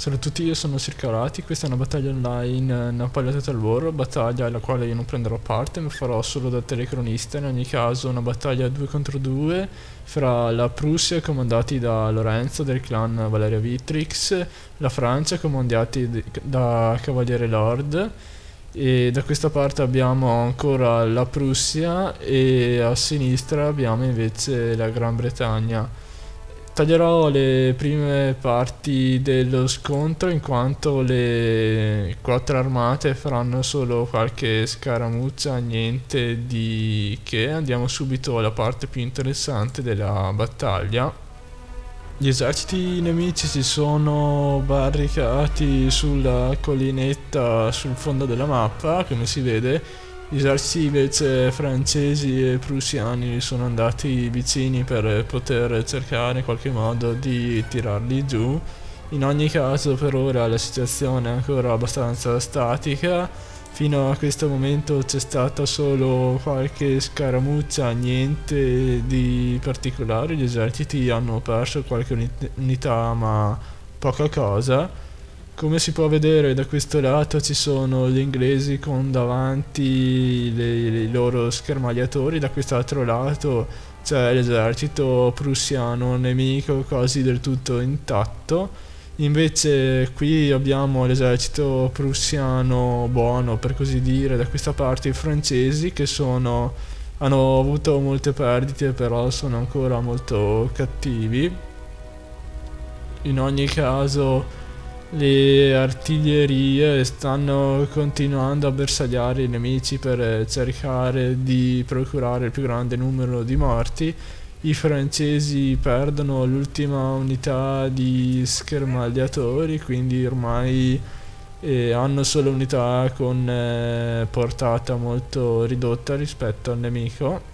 Salve a tutti, io sono Circolati, questa è una battaglia online Napoleon Total War, battaglia alla quale io non prenderò parte, ma farò solo da telecronista, in ogni caso una battaglia 2 contro 2 fra la Prussia comandati da Lorenzo del clan Valeria Vitrix, la Francia comandati da Cavaliere Lord e da questa parte abbiamo ancora la Prussia e a sinistra abbiamo invece la Gran Bretagna. Taglierò le prime parti dello scontro in quanto le quattro armate faranno solo qualche scaramuccia, niente di che. Andiamo subito alla parte più interessante della battaglia. Gli eserciti nemici si sono barricati sulla collinetta sul fondo della mappa, come si vede, gli eserciti invece francesi e prussiani sono andati vicini per poter cercare in qualche modo di tirarli giù. In ogni caso per ora la situazione è ancora abbastanza statica. Fino a questo momento c'è stata solo qualche scaramuccia, niente di particolare. Gli eserciti hanno perso qualche unità ma poca cosa. Come si può vedere da questo lato ci sono gli inglesi con davanti i loro schermagliatori, da quest'altro lato c'è l'esercito prussiano nemico quasi del tutto intatto. Invece qui abbiamo l'esercito prussiano buono per così dire, da questa parte i francesi che sono, hanno avuto molte perdite però sono ancora molto cattivi. In ogni caso le artiglierie stanno continuando a bersagliare i nemici per cercare di procurare il più grande numero di morti. I francesi perdono l'ultima unità di schermagliatori, quindi ormai eh, hanno solo unità con eh, portata molto ridotta rispetto al nemico.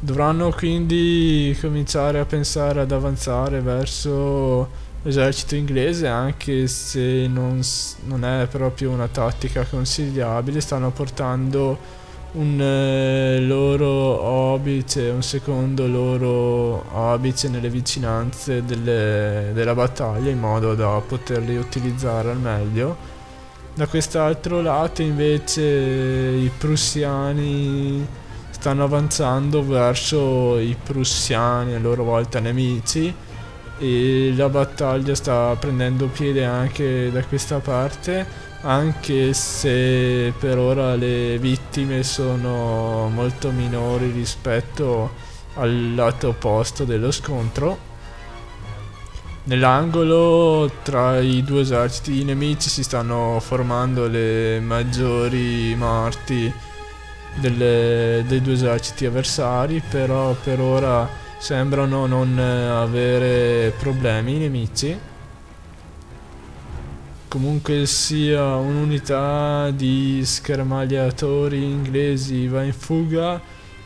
Dovranno quindi cominciare a pensare ad avanzare verso l'esercito inglese anche se non, non, è proprio una tattica consigliabile stanno portando un eh, loro obice un secondo loro obice nelle vicinanze delle, della battaglia in modo da poterli utilizzare al meglio. Da quest'altro lato invece i prussiani stanno avanzando verso i prussiani a loro volta nemici e la battaglia sta prendendo piede anche da questa parte anche se per ora le vittime sono molto minori rispetto al lato opposto dello scontro. Nell'angolo tra i due eserciti nemici si stanno formando le maggiori morti delle, dei due eserciti avversari però per ora sembrano non eh, avere problemi i nemici. Comunque sia un'unità di schermagliatori inglesi va in fuga.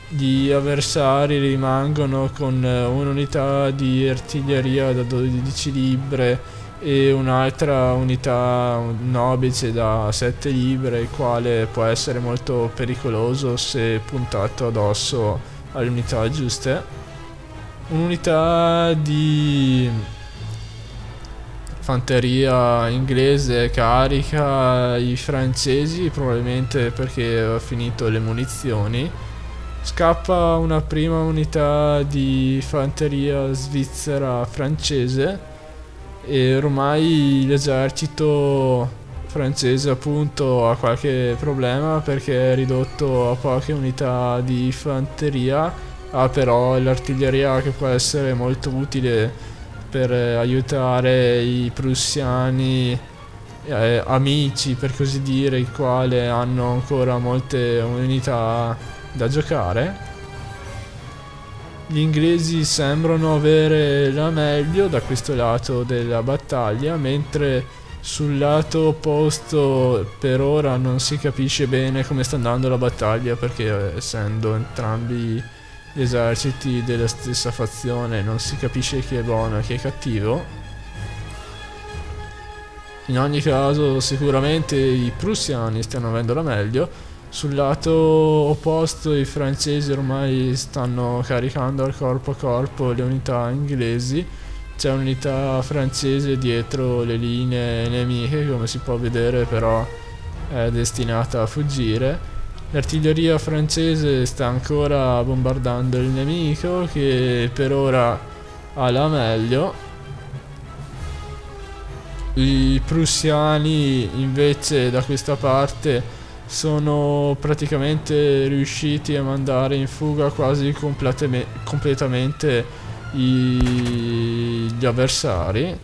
Gli avversari rimangono con eh, un'unità di artiglieria da 12 libre e un'altra unità nobice da 7 libre il quale può essere molto pericoloso se puntato addosso alle unità giuste un'unità di fanteria inglese carica i francesi probabilmente perché ha finito le munizioni. Scappa una prima unità di fanteria svizzera francese e ormai l'esercito francese appunto ha qualche problema perché è ridotto a poche unità di fanteria ha però l'artiglieria che può essere molto utile per eh, aiutare i prussiani eh, amici per così dire i quali hanno ancora molte unità da giocare. Gli inglesi sembrano avere la meglio da questo lato della battaglia mentre sul lato opposto per ora non si capisce bene come sta andando la battaglia perché essendo entrambi eserciti della stessa fazione, non si capisce chi è buono e chi è cattivo. In ogni caso sicuramente i prussiani stanno avendo la meglio, sul lato opposto i francesi ormai stanno caricando al corpo a corpo le unità inglesi c'è un'unità francese dietro le linee nemiche, come si può vedere però è destinata a fuggire. L'artiglieria francese sta ancora bombardando il nemico che per ora ha la meglio. I prussiani invece da questa parte sono praticamente riusciti a mandare in fuga quasi completamente gli avversari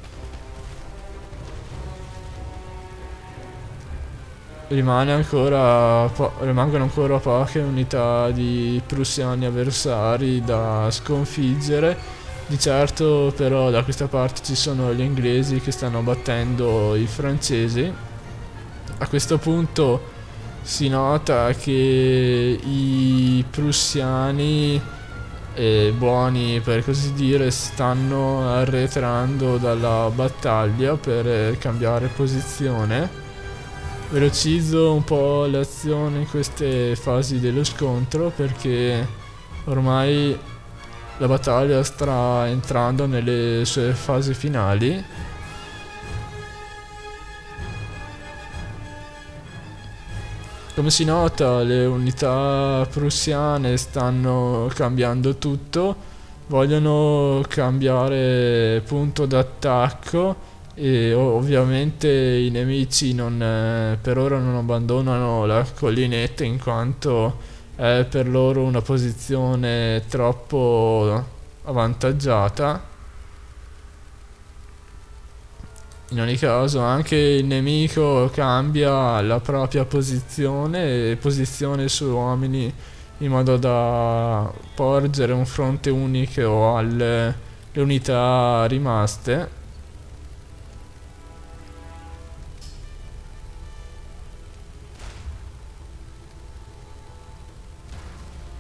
rimane ancora rimangono ancora poche unità di prussiani avversari da sconfiggere. Di certo però da questa parte ci sono gli inglesi che stanno battendo i francesi. A questo punto si nota che i prussiani eh, buoni per così dire stanno arretrando dalla battaglia per cambiare posizione velocizzo un po' l'azione in queste fasi dello scontro perché ormai la battaglia sta entrando nelle sue fasi finali. Come si nota le unità prussiane stanno cambiando tutto, vogliono cambiare punto d'attacco e ovviamente i nemici non, eh, per ora non abbandonano la collinetta in quanto è per loro una posizione troppo avvantaggiata In ogni caso anche il nemico cambia la propria posizione e posizione suoi uomini in modo da porgere un fronte unico alle unità rimaste.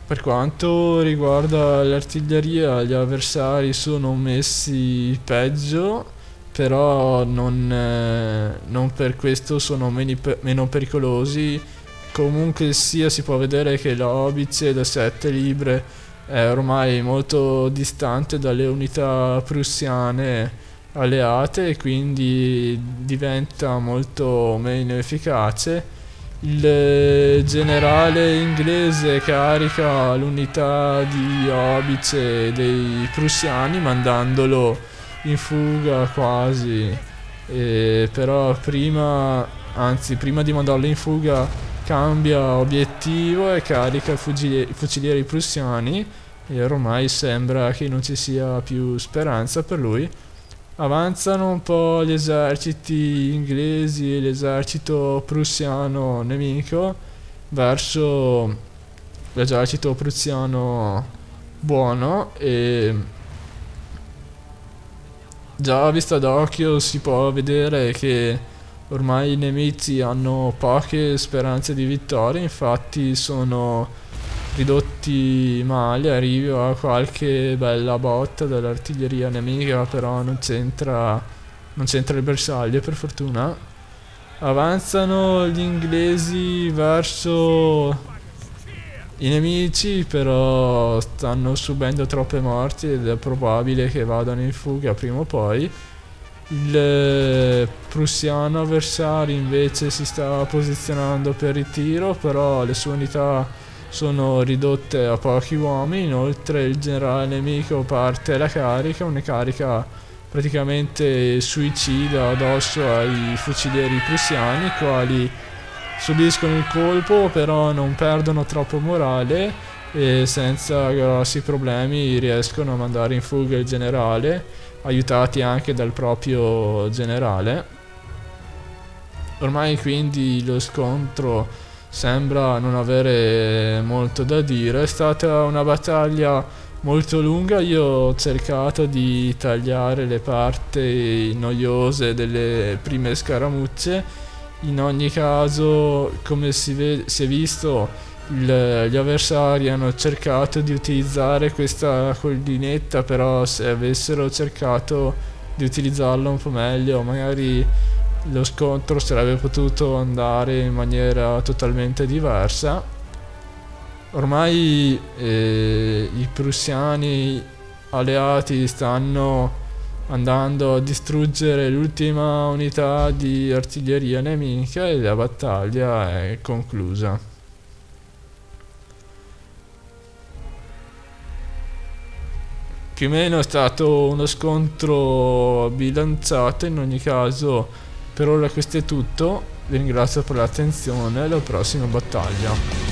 Per quanto riguarda l'artiglieria, gli avversari sono messi peggio però non, eh, non per questo sono per, meno pericolosi. Comunque sia si può vedere che la Obice da 7 libre è ormai molto distante dalle unità prussiane alleate e quindi diventa molto meno efficace. Il generale inglese carica l'unità di Obice dei prussiani mandandolo in fuga quasi. E però prima, anzi prima di mandarlo in fuga cambia obiettivo e carica i fucilieri, fucilieri prussiani e ormai sembra che non ci sia più speranza per lui. Avanzano un po' gli eserciti inglesi e l'esercito prussiano nemico verso l'esercito prussiano buono e Già a vista d'occhio si può vedere che ormai i nemici hanno poche speranze di vittoria, infatti sono ridotti male, arrivi a qualche bella botta dell'artiglieria nemica, però non c'entra non c'entra il bersaglio per fortuna. Avanzano gli inglesi verso i nemici però stanno subendo troppe morti ed è probabile che vadano in fuga prima o poi. Il prussiano avversario invece si sta posizionando per ritiro, però le sue unità sono ridotte a pochi uomini, inoltre il generale nemico parte alla carica, una carica praticamente suicida addosso ai fucilieri prussiani, quali subiscono il colpo però non perdono troppo morale e senza grossi problemi riescono a mandare in fuga il generale aiutati anche dal proprio generale. Ormai quindi lo scontro sembra non avere molto da dire. È stata una battaglia molto lunga. Io ho cercato di tagliare le parti noiose delle prime scaramucce in ogni caso, come si, si è visto, il, gli avversari hanno cercato di utilizzare questa collinetta, però se avessero cercato di utilizzarla un po' meglio, magari lo scontro sarebbe potuto andare in maniera totalmente diversa. Ormai eh, i prussiani alleati stanno andando a distruggere l'ultima unità di artiglieria nemica e la battaglia è conclusa. Più o meno è stato uno scontro bilanciato, in ogni caso per ora questo è tutto, vi ringrazio per l'attenzione, alla prossima battaglia.